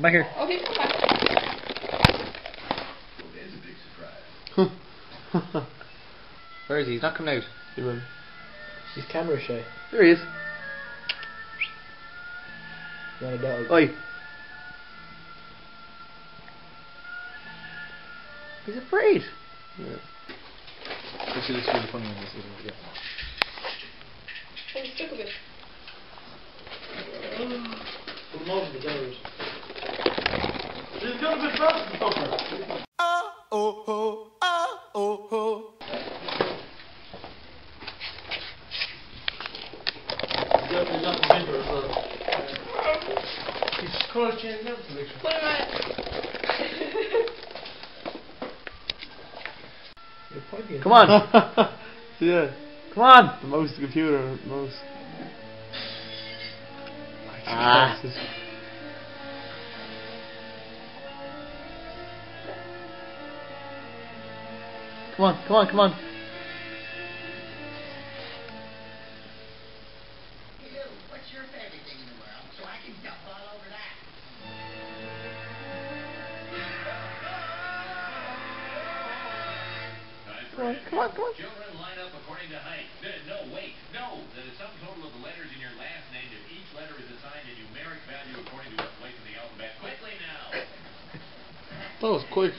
Come back here. Okay, come back. There's a big surprise. Where is he? He's not coming out. He will. He's camera shy. There he is. Not a dog. Oi. He's afraid. Yeah. Actually, looks really funny when you see him. Yeah. Oh, stuck a bit. Come over the doors. He's gonna be fast, fucker. He's not the window as well. His colour's changing out to make sure. Out. Come on. yeah. Come on. The mouse, the computer, mouse. Ah. Come on. Come on. Come on. You, what's your favorite thing in the world? So I can dump all over that. Come on. Come on. Come on. Children line up according to height. No, wait. No, that is sum total of the letters in your last name if each letter is assigned a numeric value according to its place in the alphabet. Quickly now. That was quick.